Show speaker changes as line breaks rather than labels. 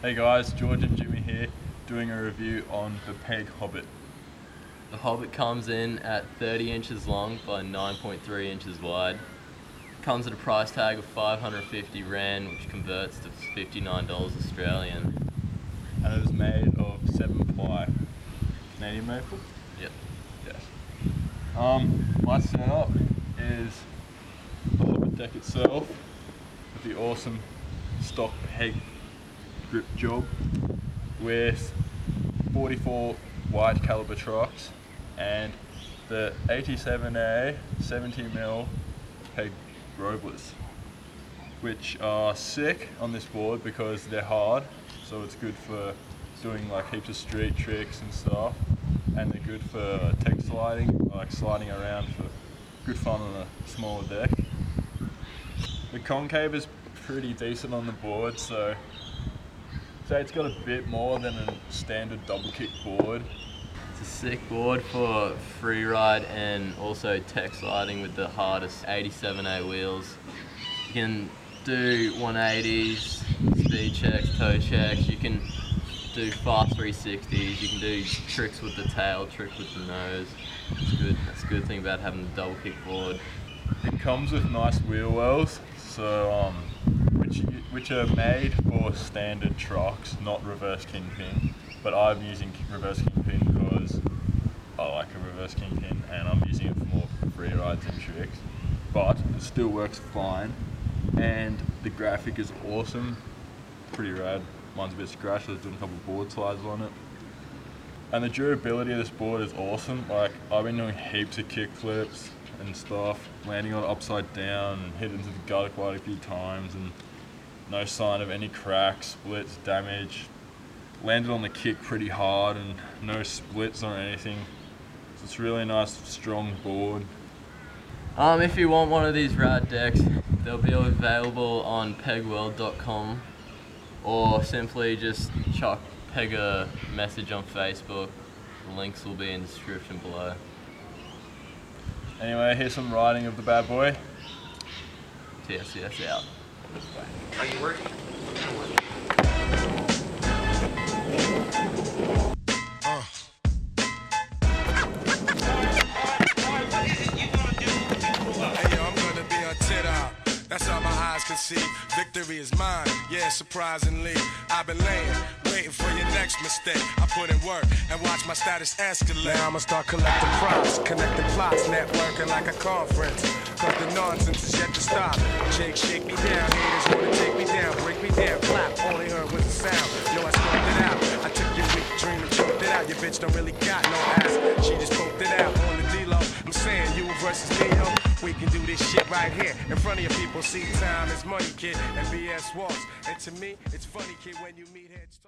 Hey guys, George and Jimmy here doing a review on the Peg Hobbit.
The Hobbit comes in at 30 inches long by 9.3 inches wide. Comes at a price tag of 550 Rand, which converts to $59 Australian.
And it was made of 7 ply Canadian maple.
Yep.
Yes. Um, my setup is the Hobbit deck itself with the awesome stock peg grip job with 44 wide caliber trucks and the 87A 70mm peg roblers which are sick on this board because they're hard so it's good for doing like heaps of street tricks and stuff and they're good for tech sliding like sliding around for good fun on a smaller deck. The concave is pretty decent on the board so say it's got a bit more than a standard double kick board
It's a sick board for free ride and also tech sliding with the hardest 87A wheels. You can do 180s, speed checks, toe checks. You can do fast 360s. You can do tricks with the tail, tricks with the nose. It's good. That's a good thing about having the double kick board.
It comes with nice wheel wells, so um, which which are made for standard trucks, not reverse kingpin. But I'm using reverse kingpin because I like a reverse kingpin, and I'm using it for more free rides and tricks. But it still works fine, and the graphic is awesome, pretty rad. Mine's a bit scratched. I was doing a couple board slides on it. And the durability of this board is awesome. Like I've been doing heaps of kick flips and stuff, landing on it upside down and hit into the gutter quite a few times and no sign of any cracks, splits, damage. Landed on the kick pretty hard and no splits or anything. So it's really nice, strong board.
Um, if you want one of these rad decks, they'll be available on pegworld.com or simply just chuck Peg a message on Facebook. The links will be in the description below.
Anyway, here's some riding of the bad boy.
TSCS out.
Are you working?
That's all my eyes can see. Victory is mine, yeah, surprisingly. I've been laying, waiting for your next mistake. I put in work and watch my status escalate. Now I'ma start collecting props, connecting plots, networking like a conference. The nonsense is yet to stop. Jake, shake me down, haters wanna take me down, break me down, clap. All they heard was the sound. Yo, I scoped it out. I took your weak dream and choked it out. Your bitch don't really got no ass. She just poked it out on the D-Lo. I'm saying you versus me, yo. We can do this shit right here in front of your people. See, time is money, kid, and BS walks. And to me, it's funny, kid, when you meet heads.